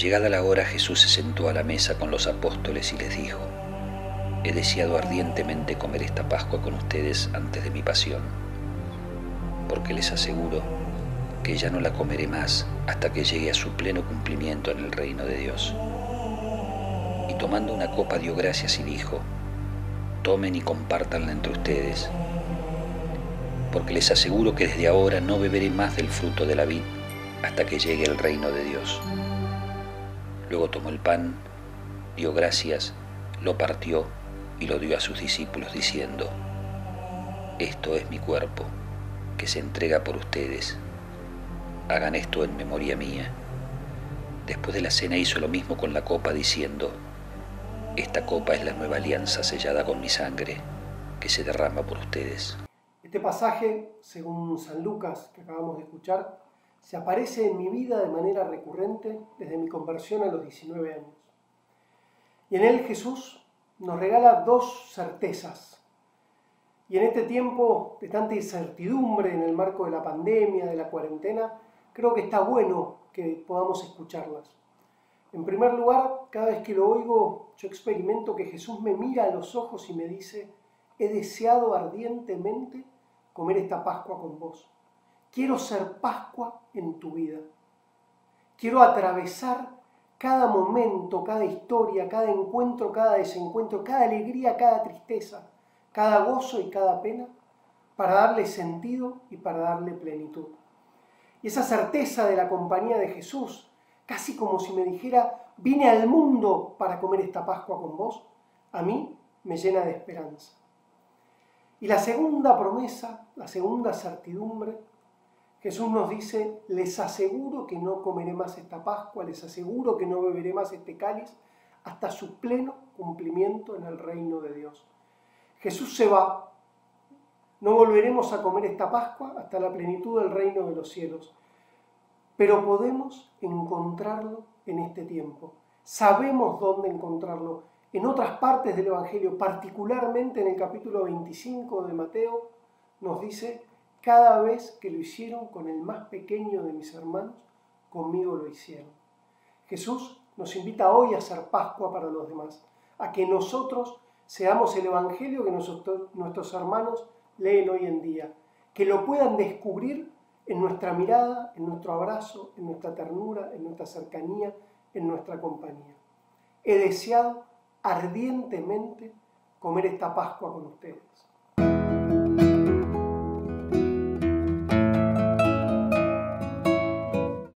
Llegada la hora Jesús se sentó a la mesa con los apóstoles y les dijo, He deseado ardientemente comer esta Pascua con ustedes antes de mi pasión, porque les aseguro que ya no la comeré más hasta que llegue a su pleno cumplimiento en el reino de Dios. Y tomando una copa dio gracias y dijo, Tomen y compártanla entre ustedes, porque les aseguro que desde ahora no beberé más del fruto de la vid hasta que llegue el reino de Dios. Luego tomó el pan, dio gracias, lo partió y lo dio a sus discípulos diciendo, Esto es mi cuerpo, que se entrega por ustedes. Hagan esto en memoria mía. Después de la cena hizo lo mismo con la copa diciendo, Esta copa es la nueva alianza sellada con mi sangre, que se derrama por ustedes. Este pasaje, según San Lucas, que acabamos de escuchar, se aparece en mi vida de manera recurrente desde mi conversión a los 19 años. Y en él Jesús nos regala dos certezas. Y en este tiempo de tanta incertidumbre en el marco de la pandemia, de la cuarentena, creo que está bueno que podamos escucharlas. En primer lugar, cada vez que lo oigo, yo experimento que Jesús me mira a los ojos y me dice, he deseado ardientemente comer esta Pascua con vos. Quiero ser Pascua en tu vida. Quiero atravesar cada momento, cada historia, cada encuentro, cada desencuentro, cada alegría, cada tristeza, cada gozo y cada pena, para darle sentido y para darle plenitud. Y esa certeza de la compañía de Jesús, casi como si me dijera, vine al mundo para comer esta Pascua con vos, a mí me llena de esperanza. Y la segunda promesa, la segunda certidumbre, Jesús nos dice, les aseguro que no comeré más esta Pascua, les aseguro que no beberé más este cáliz hasta su pleno cumplimiento en el reino de Dios. Jesús se va, no volveremos a comer esta Pascua hasta la plenitud del reino de los cielos, pero podemos encontrarlo en este tiempo. Sabemos dónde encontrarlo. En otras partes del Evangelio, particularmente en el capítulo 25 de Mateo, nos dice cada vez que lo hicieron con el más pequeño de mis hermanos, conmigo lo hicieron. Jesús nos invita hoy a hacer Pascua para los demás, a que nosotros seamos el Evangelio que nuestros hermanos leen hoy en día, que lo puedan descubrir en nuestra mirada, en nuestro abrazo, en nuestra ternura, en nuestra cercanía, en nuestra compañía. He deseado ardientemente comer esta Pascua con ustedes.